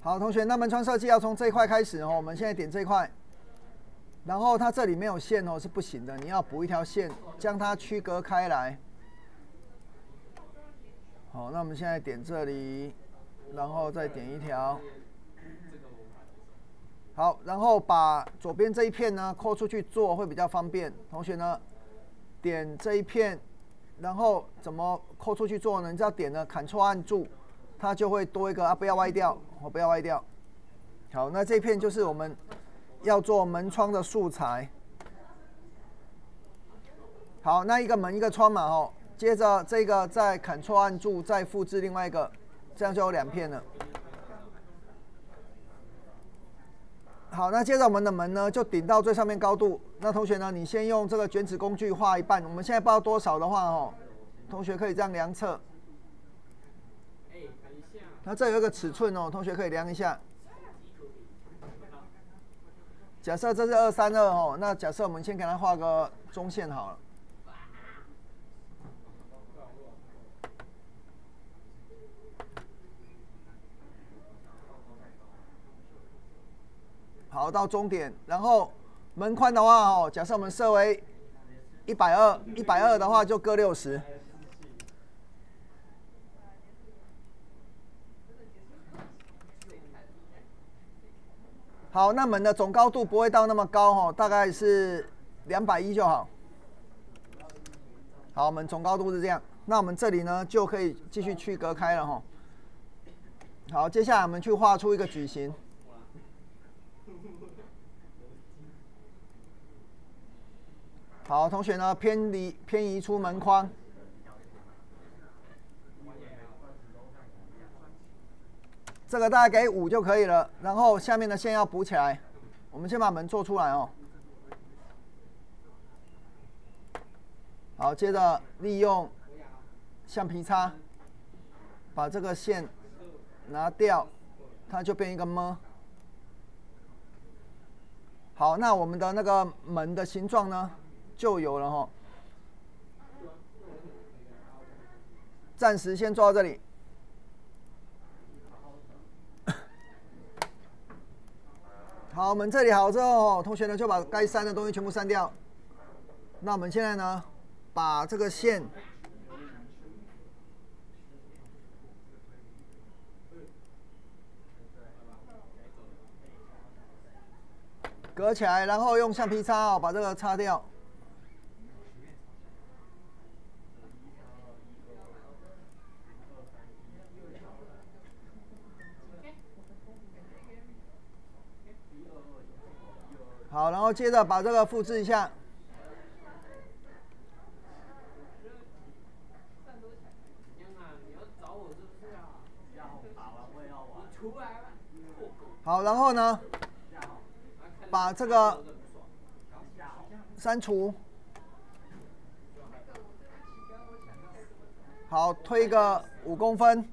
好，同学，那门窗设计要从这一块开始哦。我们现在点这一块，然后它这里没有线哦，是不行的。你要补一条线，将它区隔开来。好，那我们现在点这里，然后再点一条。好，然后把左边这一片呢抠出去做会比较方便。同学呢，点这一片，然后怎么抠出去做呢？你只要点了 Ctrl 按住，它就会多一个啊，不要歪掉，我不要歪掉。好，那这片就是我们要做门窗的素材。好，那一个门一个窗嘛，哦，接着这个再 Ctrl 按住，再复制另外一个，这样就有两片了。好，那接着我们的门呢，就顶到最上面高度。那同学呢，你先用这个卷尺工具画一半。我们现在不知道多少的话，哦，同学可以这样量测。那这有一个尺寸哦，同学可以量一下。假设这是二三二哦，那假设我们先给它画个中线好了。好，到终点，然后门宽的话哦，假设我们设为一百二，一百二的话就各六十。好，那门的总高度不会到那么高哦，大概是两百一就好。好，我们总高度是这样，那我们这里呢就可以继续区隔开了哈。好，接下来我们去画出一个矩形。好，同学呢偏离偏移出门框，这个大概给五就可以了。然后下面的线要补起来，我们先把门做出来哦。好，接着利用橡皮擦把这个线拿掉，它就变一个么。好，那我们的那个门的形状呢？就有了哈，暂时先做到这里。好，我们这里好之后，同学呢就把该删的东西全部删掉。那我们现在呢，把这个线隔起来，然后用橡皮擦哦把这个擦掉。好，然后接着把这个复制一下。好，然后呢，把这个删除。好，推个五公分。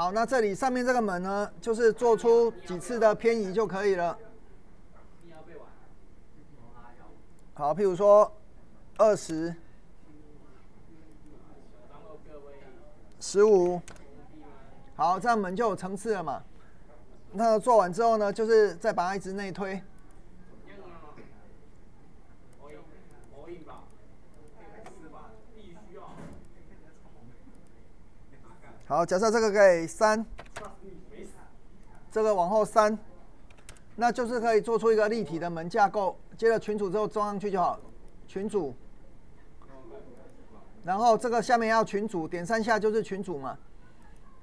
好，那这里上面这个门呢，就是做出几次的偏移就可以了。好，譬如说二十、十五，好，这样门就有层次了嘛。那做完之后呢，就是再把它一直内推。好，假设这个可以三，这个往后三，那就是可以做出一个立体的门架构。接着群组之后装上去就好，群组，然后这个下面要群组，点三下就是群组嘛。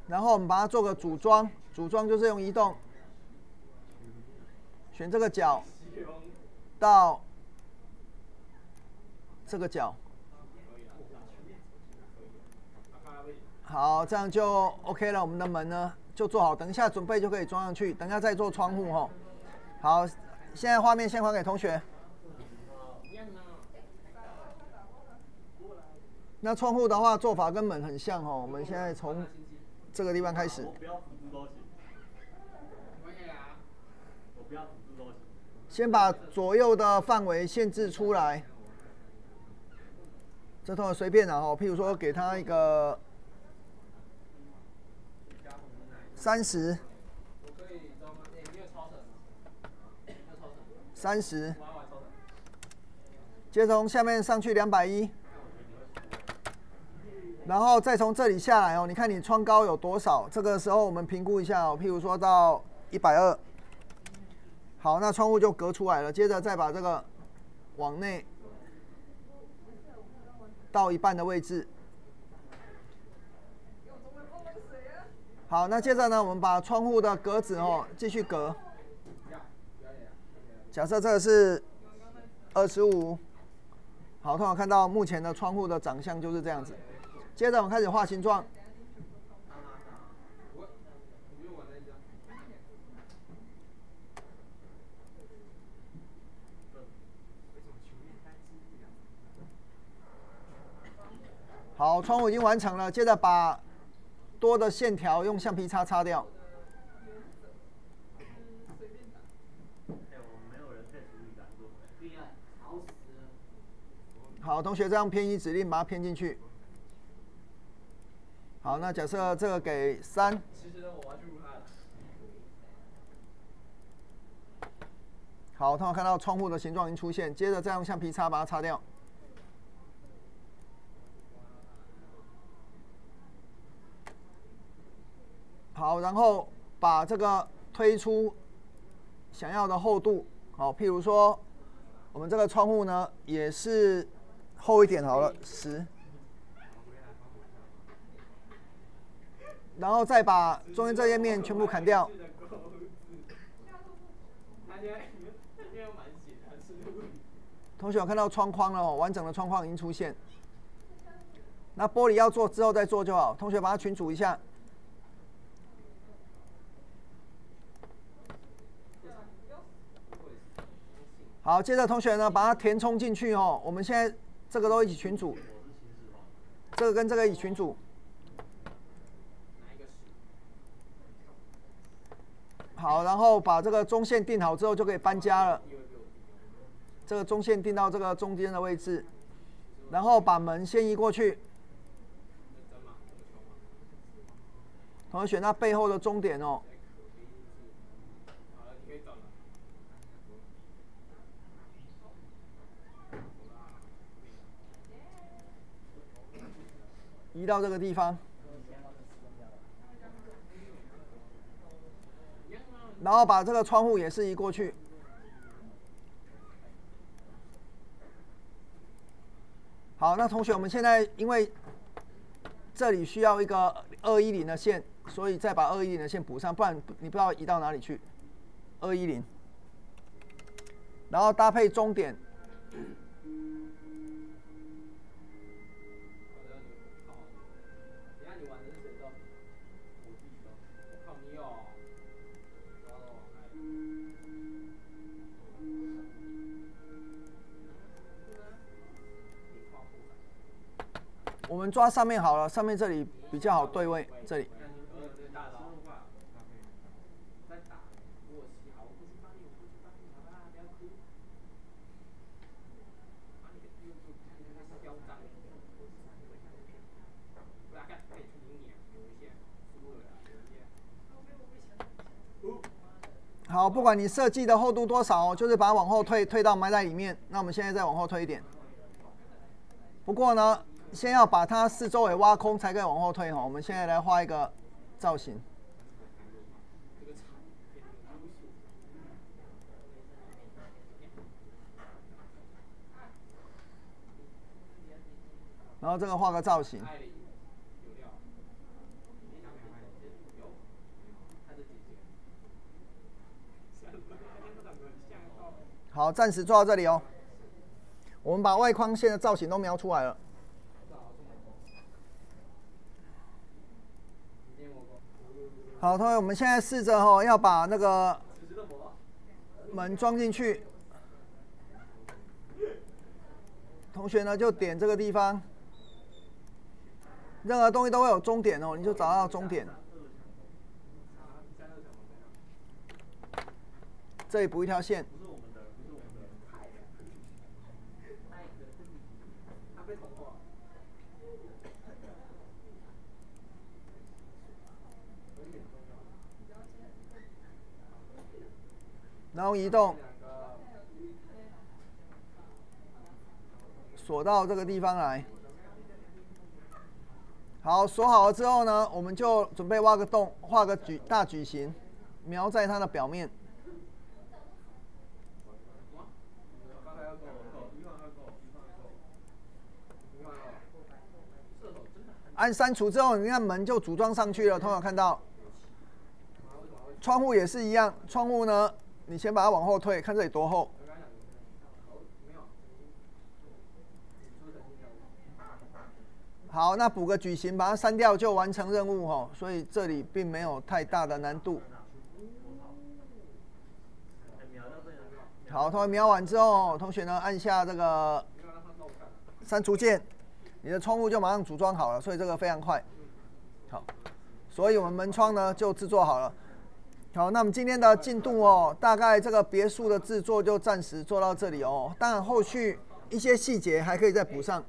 然后我们把它做个组装，组装就是用移动，选这个角到这个角。好，这样就 OK 了。我们的门呢就做好，等一下准备就可以装上去。等一下再做窗户哈。好，现在画面先还给同学。那窗户的话做法跟门很像哦。我们现在从这个地方开始。先把左右的范围限制出来。这通随便的哦，譬如说给他一个。三十，三十，接着从下面上去两百一，然后再从这里下来哦。你看你窗高有多少？这个时候我们评估一下哦，譬如说到一百二，好，那窗户就隔出来了。接着再把这个往内到一半的位置。好，那接着呢，我们把窗户的格子哦继续隔。假设这个是二十五，好，通常看到目前的窗户的长相就是这样子。接着我们开始画形状。好，窗户已经完成了，接着把。多的线条用橡皮擦擦掉。好，同学这样偏移指令把它偏进去。好，那假设这个给三。好，同学看到窗户的形状已经出现，接着再用橡皮擦把它擦掉。好，然后把这个推出想要的厚度，好，譬如说我们这个窗户呢也是厚一点好了，十，然后再把中间这些面全部砍掉。同学有看到窗框了哦，完整的窗框已经出现。那玻璃要做之后再做就好，同学把它群组一下。好，接着同学呢，把它填充进去哦。我们现在这个都一起群组，这个跟这个一起群组。好，然后把这个中线定好之后，就可以搬家了。这个中线定到这个中间的位置，然后把门先移过去。同学选它背后的终点哦。移到这个地方，然后把这个窗户也是移过去。好，那同学，我们现在因为这里需要一个二一零的线，所以再把二一零的线补上，不然你不知道移到哪里去。二一零，然后搭配终点。我们抓上面好了，上面这里比较好对位，这里。好，不管你设计的厚度多少，就是把它往后退，退到埋在里面。那我们现在再往后退一点。不过呢。先要把它四周围挖空，才可以往后退哈。我们现在来画一个造型，然后这个画个造型。好，暂时做到这里哦。我们把外框线的造型都描出来了。好，同学，我们现在试着哈，要把那个门装进去。同学呢，就点这个地方，任何东西都会有终点哦，你就找到终点。这里补一条线。然后移动，锁到这个地方来。好，锁好了之后呢，我们就准备挖个洞，画个矩大矩形，描在它的表面。按删除之后，你看门就组装上去了。同学看到，窗户也是一样。窗户呢，你先把它往后退，看这里多厚。好，那补个矩形，把它删掉就完成任务哈。所以这里并没有太大的难度。好，同学描完之后，同学呢按下这个删除键。你的窗户就马上组装好了，所以这个非常快。好，所以我们门窗呢就制作好了。好，那我们今天的进度哦，大概这个别墅的制作就暂时做到这里哦。当然后续一些细节还可以再补上。